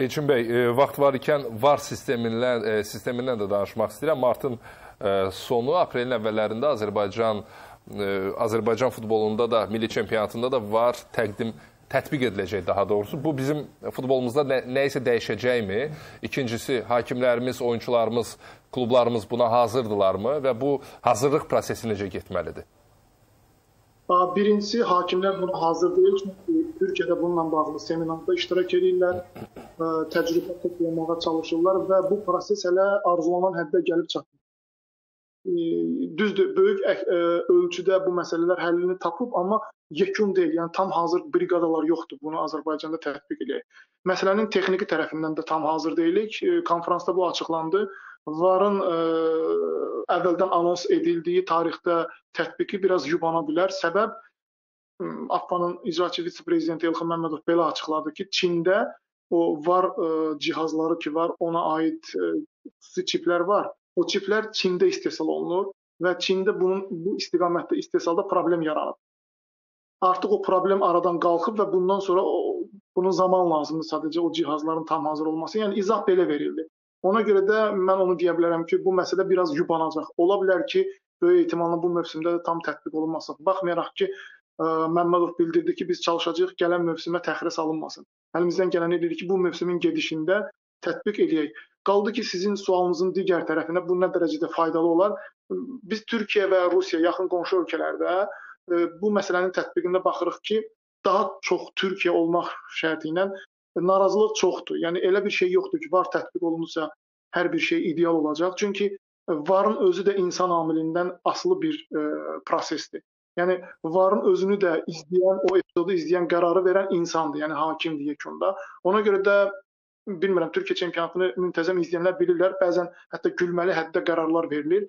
Elçin bəy, e, vaxt var ikən VAR sistemindən, e, sistemindən də danışmaq istəyirəm. Martın e, sonu, aprelin əvvəllərində Azərbaycan Azərbaycan futbolunda da, milli çempionatında da VAR təqdim tətbiq ediləcək daha doğrusu. Bu bizim futbolumuzda nə, nə isə dəyişəcəkmi? İkincisi, hakimlərimiz, oyunçularımız, klublarımız buna hazırdılarmı və bu hazırlıq prosesi necə getməlidir? Birincisi, hakimlər buna hazır deyil. Çünki Türkiyədə bununla bağlı seminarda iştirak edirlər, təcrübə toplamağa çalışırlar və bu proses hələ arzulanan həddə gəlib çatmır. Düzdür, böyük ölçüdə bu məsələlər həllini tapıb, amma yekun deyil. Yəni tam hazır briqadalar yoxdur bunu Azərbaycanda tətbiq edək. Məsələnin texniki tərəfindən də tam hazır deyilik. Konfransda bu açıqlandı. VAR-ın əvvəldən anons edildiyi tarixdə tətbiqi biraz yubana bilər. Səbəb AFFA-nın icraçı vitse-prezidenti Elxan Məmmədov belə açıqladı ki, Çində o VAR ə, cihazları ki var, ona aid xüsusi çiplər var. O çiplər Çində istehsal olunur və Çində bunun bu istiqamətdə istehsalda problem yaranıb. Artıq o problem aradan qalxıb və bundan sonra o, bunun zaman lazımdır sadəcə o cihazların tam hazır olması. Yəni izah belə verildi. Ona görə də mən onu deyə bilərəm ki, bu məsələ biraz yubanacaq. Ola bilər ki, böyük ehtimalla bu mövsümdə də tam tətbiq olunmasın. Baxmayaraq ki, ə, Məmmədov bildirdi ki, biz çalışacağıq gələn mövsümə təxirə salınmasın. Əlimizdən gələni edirik ki, bu mövsümün gedişində tətbiq edək. Qaldı ki, sizin sualınızın digər tərəfinə bu nə dərəcədə faydalı olar? Biz Türkiyə və Rusiya yaxın qonşu ölkələrdə ə, bu məsələnin tətbiqində baxırıq ki, daha çox Türkiyə olmaq şərti ilə narazılıq çoxdur. Yəni elə bir şey yoxdur ki, VAR tətbiq olunursa hər bir şey ideal olacaq. Çünki e, VAR-ın özü də insan amilindən asılı bir e, prosesdir. Yəni VAR-ın özünü də izləyən, o epizodu izləyən, qərarı verən insandır, yəni hakimdir yekunda. Ona görə də bilmirəm Türkiyə çempionatını müntəzəm izləyənlər bilirlər, bəzən hətta gülməli həddə qərarlar verilir.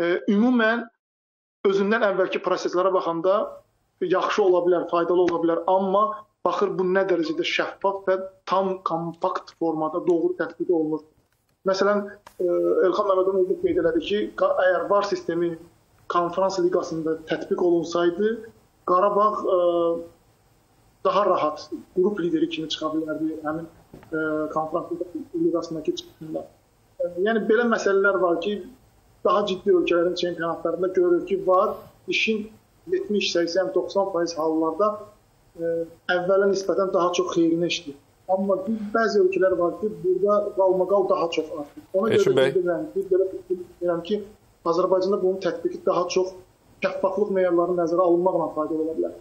E, ümumən özündən əvvəlki proseslərə baxanda yaxşı ola bilər, faydalı ola bilər, amma baxır bu nə dərəcədə şəffaf və tam kompakt formada doğru tətbiq olunur. Məsələn, e, Elxan Məmmədov özü qeyd elədi ki, əgər VAR sistemi konfrans liqasında tətbiq olunsaydı, Qarabağ ə, e, daha rahat qrup lideri kimi çıxa bilərdi həmin ə, e, konfrans liqasındakı çıxışında. Yəni belə məsələlər var ki, daha ciddi ölkələrin çempionatlarında görürük ki, var işin 70, 80, 90% hallarda əvvələ nisbətən daha çox xeyrinə işləyir. Amma bir bəzi ölkələr var ki, burada qalmaqal daha çox artır. Ona görə də deyirəm ki, belə deyirəm ki, Azərbaycanda bunun tətbiqi daha çox şəffaflıq meyarlarının nəzərə alınmaqla faydalı ola bilər.